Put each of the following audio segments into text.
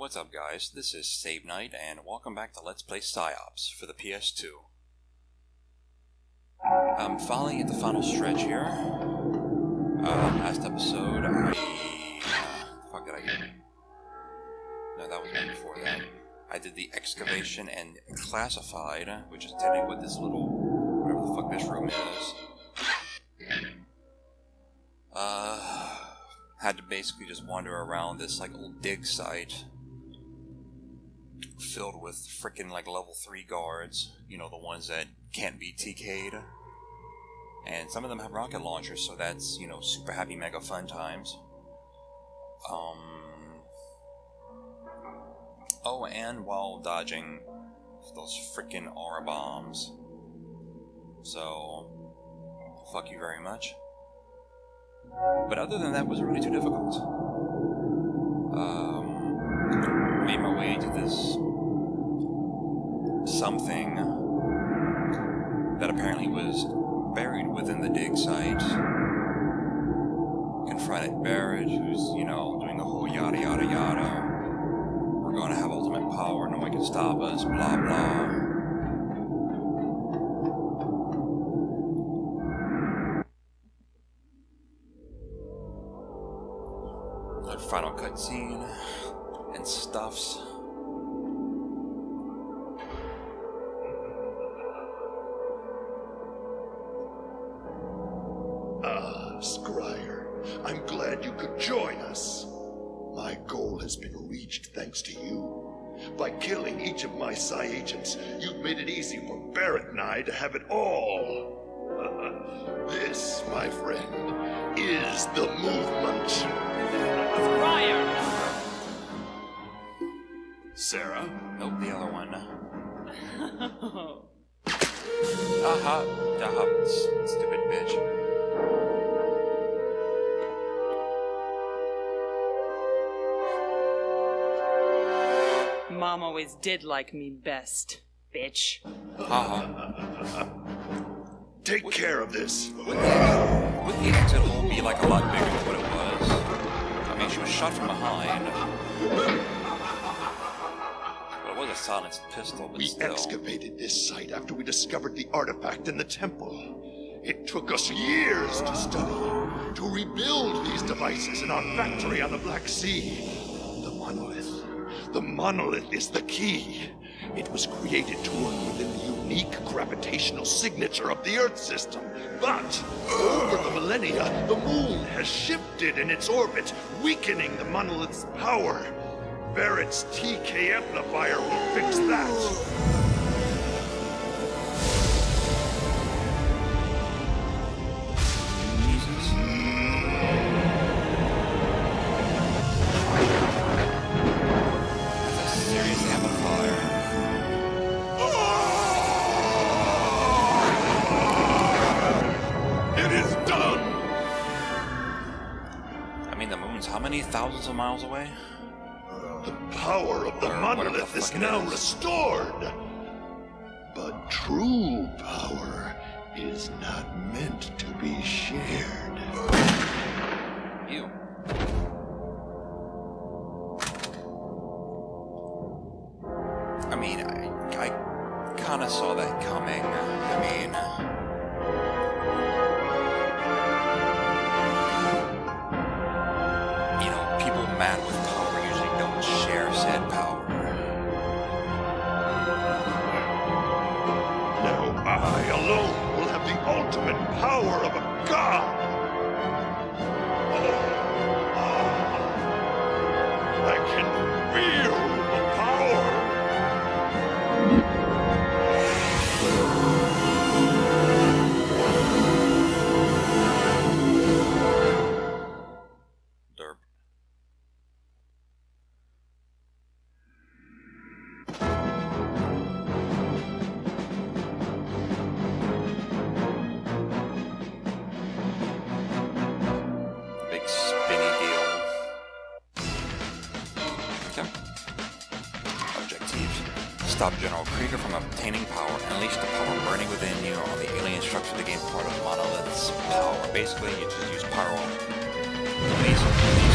What's up guys, this is Save Night and welcome back to Let's Play Psi-Ops for the PS2. I'm finally at the final stretch here. Uh, last episode, I... Uh, fuck did I get? No, that was one before that. I did the excavation and classified, which is technically what this little... whatever the fuck this room is. Uh... Had to basically just wander around this, like, old dig site filled with freaking like level 3 guards, you know, the ones that can't be TK'd. And some of them have rocket launchers, so that's, you know, super happy, mega fun times. Um. Oh, and while dodging those freaking R bombs. So, fuck you very much. But other than that, was really too difficult? Something that apparently was buried within the dig site. Confronted Barret, who's, you know, doing the whole yada yada yada. We're gonna have ultimate power, no one can stop us, blah blah. Final cutscene and stuffs. Scryer, I'm glad you could join us. My goal has been reached thanks to you. By killing each of my Psi agents, you've made it easy for Barret and I to have it all. this, my friend, is the movement. Fryer! Sarah? Nope, the other one. Aha! Aha, s- stupid bitch. Mom always did like me best, bitch. Haha. Take care of this. Would the, would the exit hole be like a lot bigger than what it was? I mean, she was shot from behind. But it was a silenced pistol, but We still. excavated this site after we discovered the artifact in the temple. It took us years to study, to rebuild these devices in our factory on the Black Sea. The monolith. Is the key. It was created to work within the unique gravitational signature of the Earth system. But over the millennia, the moon has shifted in its orbit, weakening the monolith's power. Barret's TK amplifier will fix that. Thousands of miles away? The power of the Or whatever the monolith is now is. restored. But true power is not meant to be shared. You. I mean, I, I kind of saw that coming. I mean, Stop General Krieger from obtaining power. Unleash the power burning within you on the alien structure to gain part of Monolith's power. Basically, you just use pyro.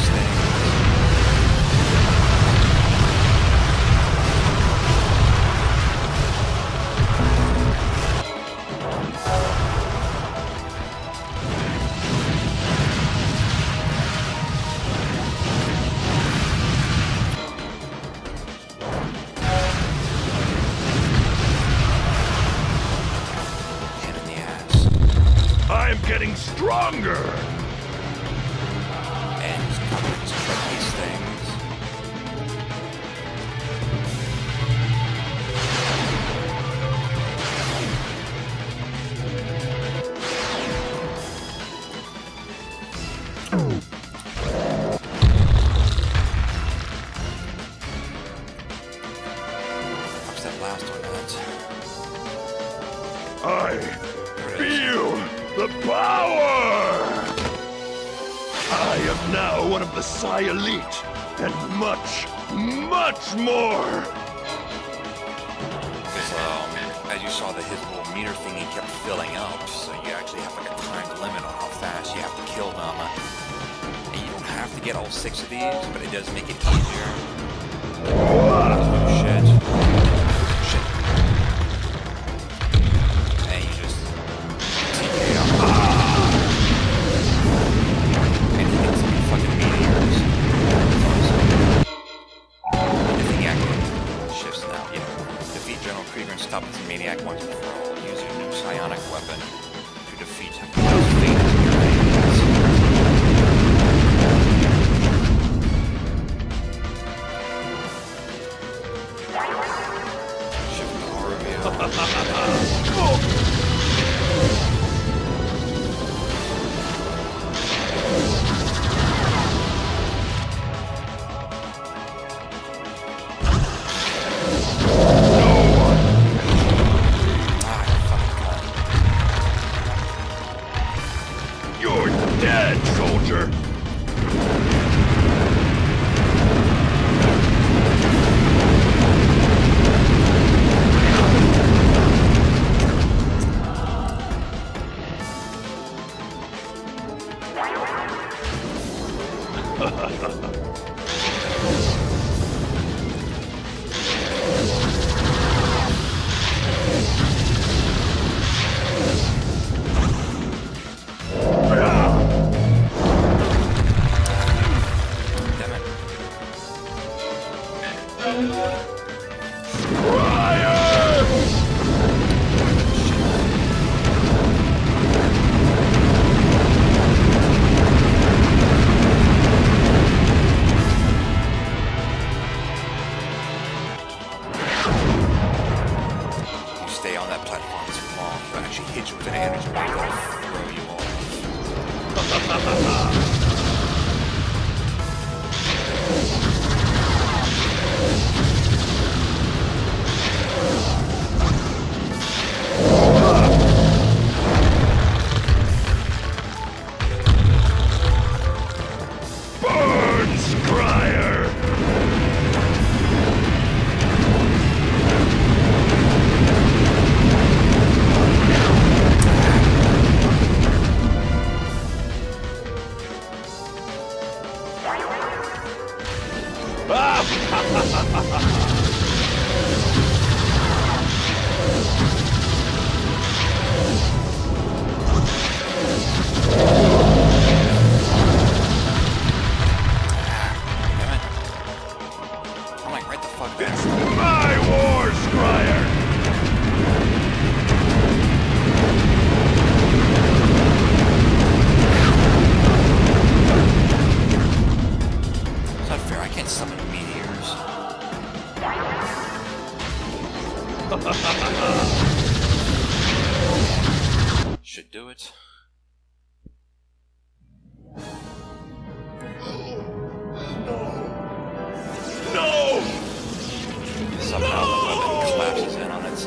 Stronger! And he's covering his these things. What's that last one at? I feel the power! I am now one of the Psi Elite, and much, much more! Um, as you saw, that his little meter thingy kept filling up, so you actually have like a time limit on how fast you have to kill them. And you don't have to get all six of these, but it does make it easier. Oh ハハハハ。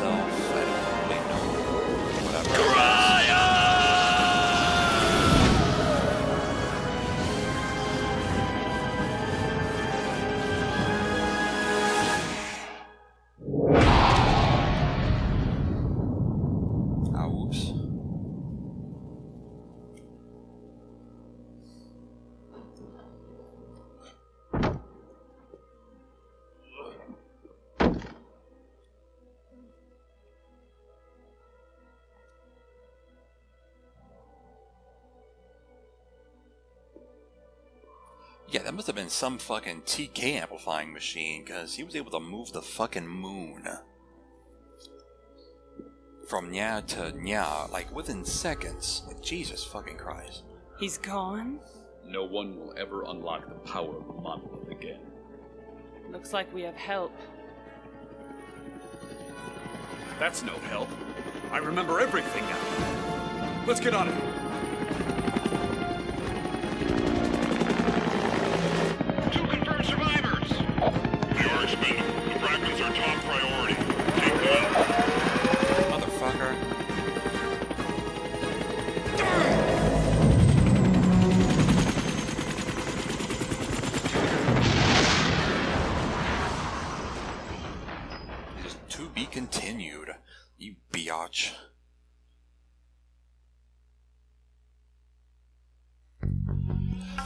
In Yeah, that must have been some fucking TK amplifying machine, because he was able to move the fucking moon. From nya to nya, like within seconds. Like, Jesus fucking Christ. He's gone? No one will ever unlock the power of the monolith again. Looks like we have help. That's no help. I remember everything now. Let's get on it. They are expendable. The fragments are top priority. Keep going.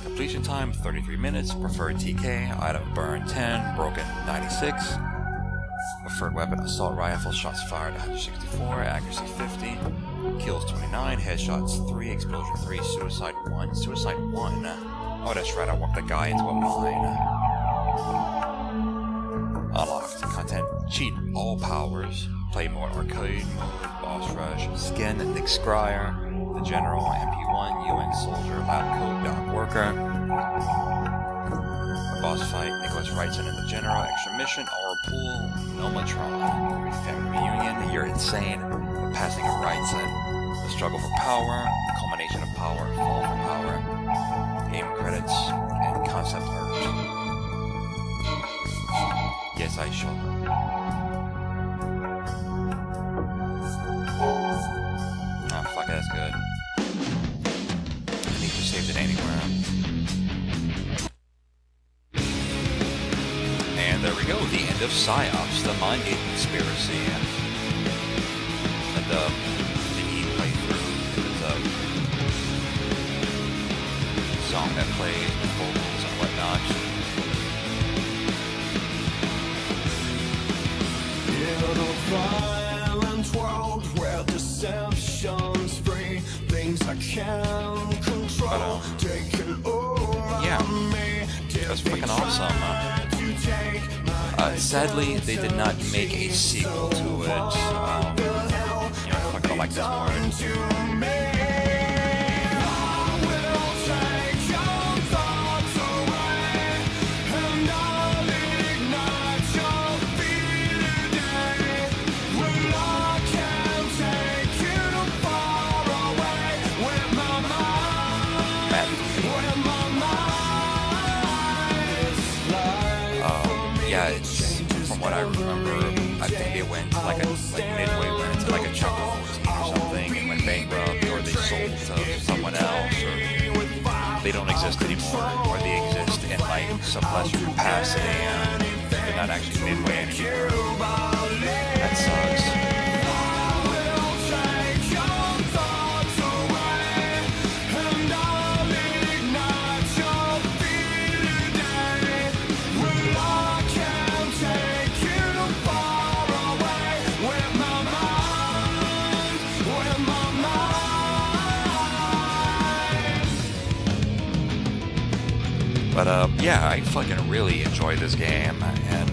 Completion time 33 minutes, preferred TK, item burn 10, broken 96. Preferred weapon, assault rifle, shots fired 164, accuracy 50, kills 29, headshots 3, explosion 3, suicide 1, suicide 1. Oh, that's right, I walked a guy into a mine. Unlocked content, cheat all powers, play mode arcade mode, boss rush, skin, Nick Scryer, the general, MP1, UN soldier, lab coat, dock worker. A boss fight, Nicholas Wrightson and the General, extra mission, our Pool, Nomatron, family reunion, You're Insane, the passing of Wrightson, the struggle for power, culmination of power, fall for power, game credits, and concept art. Yes, I shall. We go, the end of Psi-Ops, the Mindgate Conspiracy. And the, uh, the E playthrough, there's uh, a song that plays with vocals and whatnot. In a violent world where deception's free, things I can't control, um, taking over yeah, me. That's fucking awesome. Uh, sadly, they did not make a sequel to it. Um, you know, fuck, I like this part. Some lesser capacity, and they're not actually Midway anymore. But uh, yeah, I fucking really enjoyed this game, and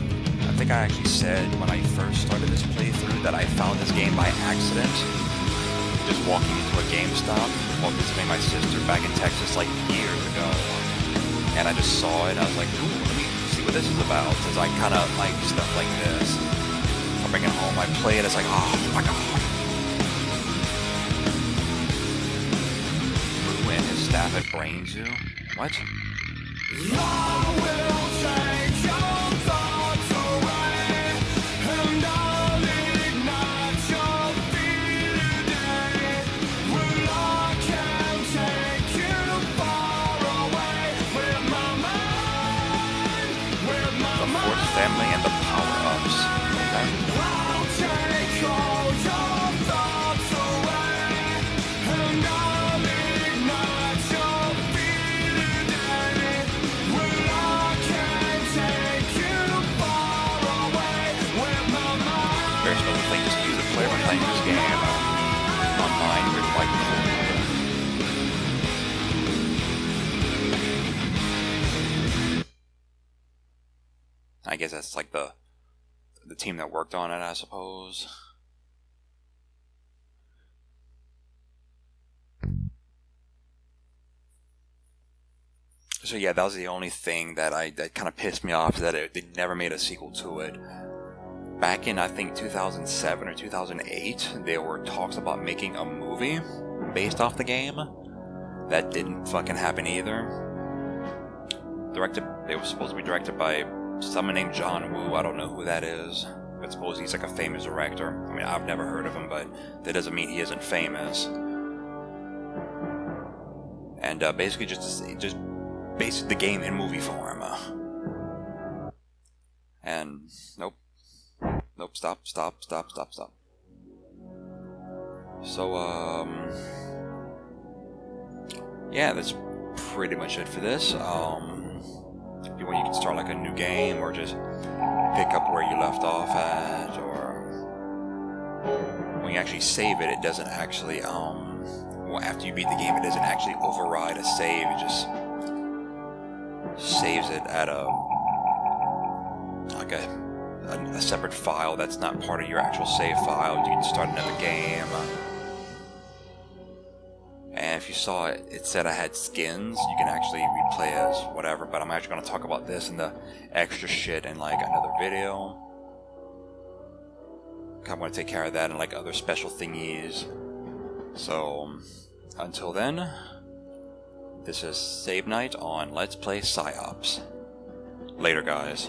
I think I actually said when I first started this playthrough that I found this game by accident, just walking into a GameStop while visiting my sister back in Texas like years ago, and I just saw it. I was like, ooh, let me see what this is about, since I kind of like stuff like this. I bring it home, I play it, it's like, oh my god. His staff at Brain Zoo? What? The team that worked on it, I suppose. so yeah, that was the only thing that I that kind of pissed me off that it, they never made a sequel to it. Back in I think 2007 or 2008, there were talks about making a movie based off the game. That didn't fucking happen either. Directed, it was supposed to be directed by someone named John Woo. I don't know who that is. But suppose he's like a famous director. I mean, I've never heard of him, but that doesn't mean he isn't famous. And uh, basically, just just based the game in movie form. And nope, nope. Stop, stop, stop, stop, stop. So um, yeah, that's pretty much it for this. Um, if you can start like a new game or just pick up where you left off at, or when you actually save it, it doesn't actually, um, well, after you beat the game, it doesn't actually override a save, it just saves it at a, like a, a, a separate file that's not part of your actual save file. You can start another game. You saw it, it said I had skins. You can actually replay as whatever, but I'm actually going to talk about this and the extra shit in like another video. I'm going to take care of that and like other special thingies. So, until then, this is Save Night on Let's Play Psi-Ops. Later, guys.